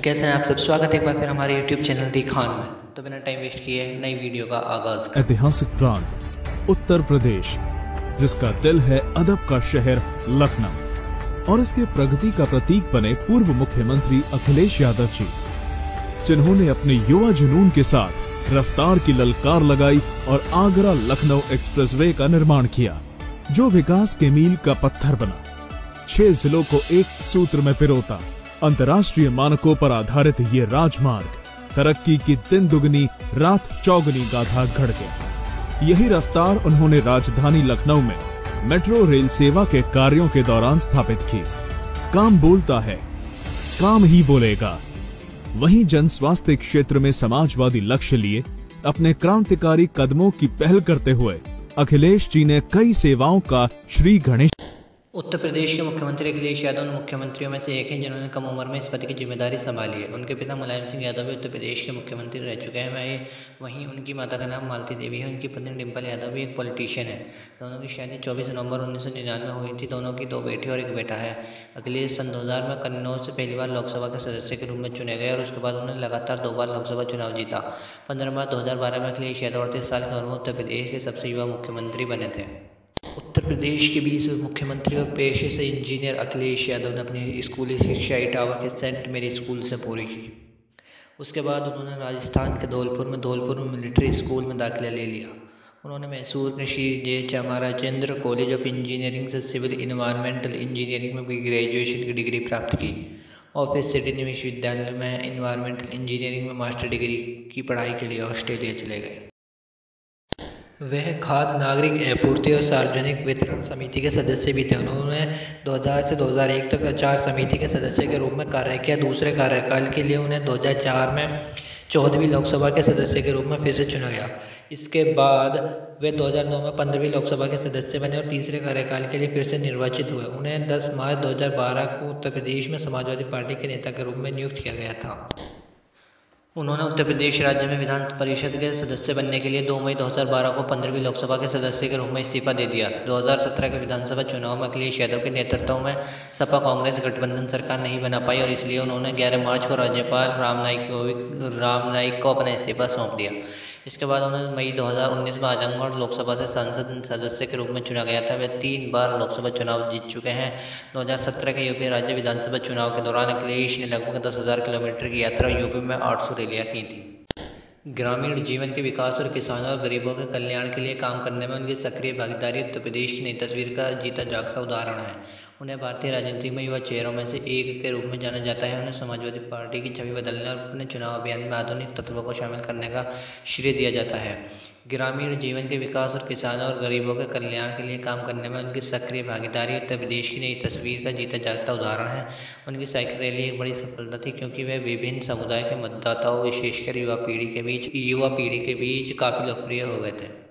कैसे हैं आप सब? स्वागत है एक बार फिर हमारे YouTube चैनल दी खान में। तो बिना टाइम वेस्ट किए नई वीडियो का आगाज़ ऐतिहासिक प्रांत, उत्तर प्रदेश, जिसका दिल है अदब का शहर लखनऊ। और इसके प्रगति का प्रतीक बने पूर्व मुख्यमंत्री अखिलेश यादव जी। जिन्होंने अपने युवा जुनून के साथ रफ्तार की ललकार लगाई और आगरा लखनऊ एक्सप्रेसवे का निर्माण किया, जो विकास के मील का पत्थर बना। छह जिलों को एक सूत्र में पिरोता। अंतर्राष्ट्रीय मानकों पर आधारित ये राजमार्ग, तरक्की की दिन दुगनी, रात चौगनी गाथा घड़ गया। यही रफ्तार उन्होंने राजधानी लखनऊ में मेट्रो रेल सेवा के कार्यों के दौरान स्थापित की। काम बोलता है, काम ही बोलेगा। वहीं जन स्वास्थ्य क्षेत्र में समाजवादी लक्ष्य लिए अपने क्रांतिकारी कदमों की पहल करते हुए अखिलेश जी ने कई सेवाओं का श्री गणेश उत्तर प्रदेश के मुख्यमंत्री अखिलेश यादव ने मुख्यमंत्रियों में से एक हैं जिन्होंने कम उम्र में इस पद की ज़िम्मेदारी संभाली है। उनके पिता मुलायम सिंह यादव भी उत्तर प्रदेश के मुख्यमंत्री रह चुके हैं। वहीं वहीं उनकी माता का नाम मालती देवी है। उनकी पत्नी डिम्पल यादव भी एक पॉलिटिशियन है। दोनों की शादी चौबीस नवंबर उन्नीस निन्यानवे हुई थी। दोनों की दो बेटी और एक बेटा है। अखिलेश सन दो हज़ार में कन्नौज से पहली बार लोकसभा के सदस्य के रूप में चुने गए और उसके बाद उन्होंने लगातार दो बार लोकसभा चुनाव जीता। पंद्रह मार्च दो हज़ार बारह में अखिलेश यादव अड़तीस साल की उम्र में उत्तर प्रदेश के सबसे युवा मुख्यमंत्री बने थे। उत्तर प्रदेश के बीस मुख्यमंत्री और पेशे से इंजीनियर अखिलेश यादव ने अपनी स्कूली शिक्षा इटावा के सेंट मेरी स्कूल से पूरी की। उसके बाद उन्होंने राजस्थान के धौलपुर में धौलपुर में मिलिट्री स्कूल में दाखिला ले लिया। उन्होंने मैसूर के Shri Jaya Chamarajendra college of engineering से सिविल इन्वायरमेंटल इंजीनियरिंग में भी ग्रेजुएशन की डिग्री प्राप्त की और फिर सिडनी विश्वविद्यालय में इन्वायरमेंटल इंजीनियरिंग में मास्टर डिग्री की पढ़ाई के लिए ऑस्ट्रेलिया चले गए। वह खाद्य नागरिक, आपूर्ति और सार्वजनिक वितरण समिति के सदस्य भी थे। उन्होंने 2000 से 2001 तक आचार समिति के सदस्य के रूप में कार्य किया। दूसरे कार्यकाल के लिए उन्हें 2004 में चौदहवीं लोकसभा के सदस्य के रूप में फिर से चुना गया। इसके बाद वे 2009 में पंद्रहवीं लोकसभा के सदस्य बने और तीसरे कार्यकाल के लिए फिर से निर्वाचित हुए। उन्हें 10 मार्च 2012 को उत्तर प्रदेश में समाजवादी पार्टी के नेता के रूप में नियुक्त किया गया था। उन्होंने उत्तर प्रदेश राज्य में विधान परिषद के सदस्य बनने के लिए 2 मई 2012 को पंद्रहवीं लोकसभा के सदस्य के रूप में इस्तीफा दे दिया। 2017 के विधानसभा चुनाव में अखिलेश यादव के नेतृत्व में सपा कांग्रेस गठबंधन सरकार नहीं बना पाई और इसलिए उन्होंने 11 मार्च को राज्यपाल राम नाईक राम नाईक को अपना इस्तीफा सौंप दिया। इसके बाद उन्हें मई 2019 में आजमगढ़ लोकसभा से सांसद सदस्य के रूप में चुना गया था। वे तीन बार लोकसभा चुनाव जीत चुके हैं। 2017 के यूपी राज्य विधानसभा चुनाव के दौरान अखिलेश ने लगभग दस हज़ार किलोमीटर की यात्रा यूपी में आठ सौ रैलियाँ की थी। ग्रामीण जीवन के विकास और किसानों और गरीबों के कल्याण के लिए काम करने में उनकी सक्रिय भागीदारी उत्तर प्रदेश की नई तस्वीर का जीता जागता उदाहरण है। उन्हें भारतीय राजनीति में युवा चेहरों में से एक के रूप में जाना जाता है। उन्हें समाजवादी पार्टी की छवि बदलने और अपने चुनाव अभियान में आधुनिक तत्वों को शामिल करने का श्रेय दिया जाता है। ग्रामीण जीवन के विकास और किसानों और गरीबों के कल्याण के लिए काम करने में उनकी सक्रिय भागीदारी उत्तर प्रदेश की नई तस्वीर का जीता जागता उदाहरण है। उनकी साइकिल रैली एक बड़ी सफलता थी क्योंकि वे विभिन्न समुदाय के मतदाताओं, विशेषकर युवा पीढ़ी के बीच, युवा पीढ़ी के बीच काफ़ी लोकप्रिय हो गए थे।